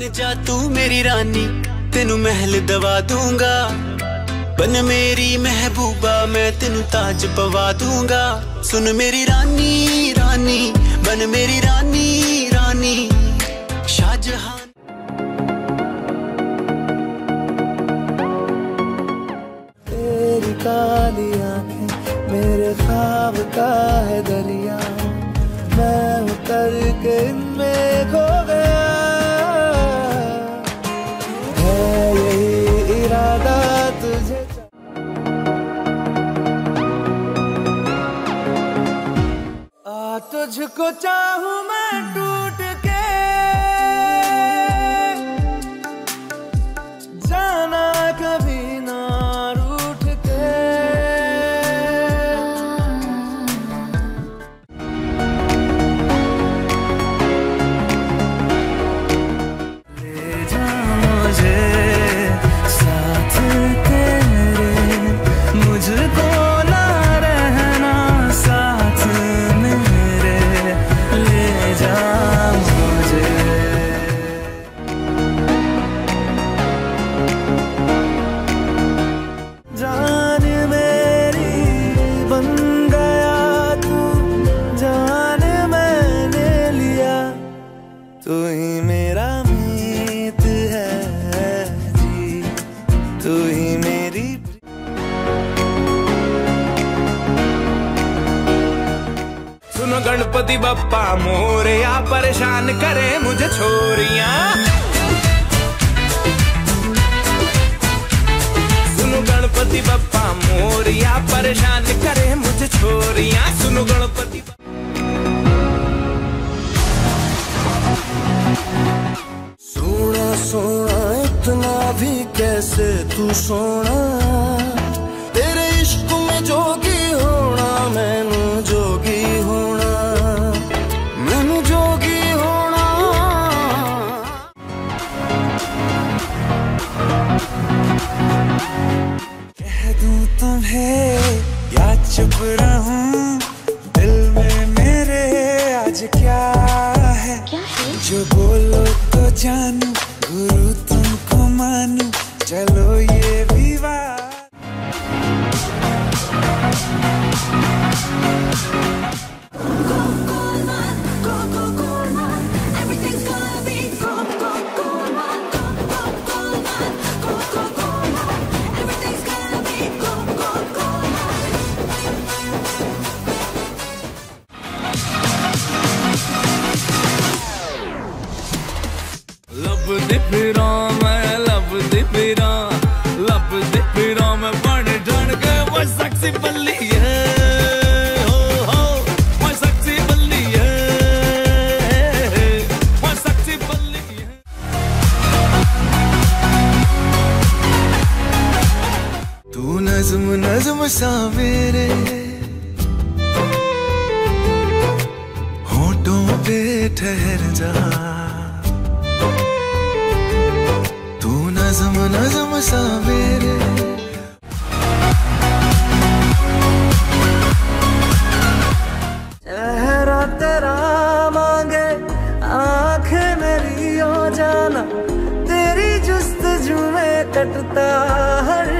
बन जा तू मेरी रानी, तेन महल दवा दूँगा। बन मेरी महबूबा, मैं तेन ताज पवा दूँगा। सुन मेरी रानी रानी, बन मेरी रानी रानी, शाहजहां। काली आँखें मेरे खाब का है दरिया। मैं उतर के तुझको चाहूँ मैं गणपति बप्पा मोरया परेशान करे मुझे छोरियाँ। सुनो गणपति बप्पा मोरया परेशान करे मुझे छोरिया। सुनो गणपति सोना सोना, इतना भी कैसे तू सोना? आज क्या है? जो बोलो तो जानू गुरु तुमको मानू। चलो ये विवाह नज्म नज्म सा मेरे होठों पे ठहर जा। तू नज्म नज्म सा मेरे चेहरा तेरा मांगे, आँखें मेरी जाना। तेरी कटता हर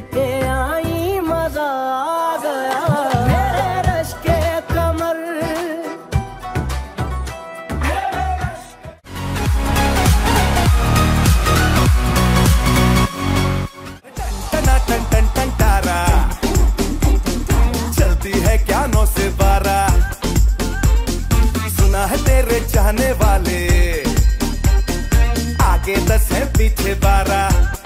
घिर आई, मज़ा आ गया। मेरे रश के कमर। टना टन टन टन तारा चलती है क्या नौ से बारह सुना है तेरे चाहने वाले। आगे दस है पीछे बारह